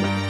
Bye.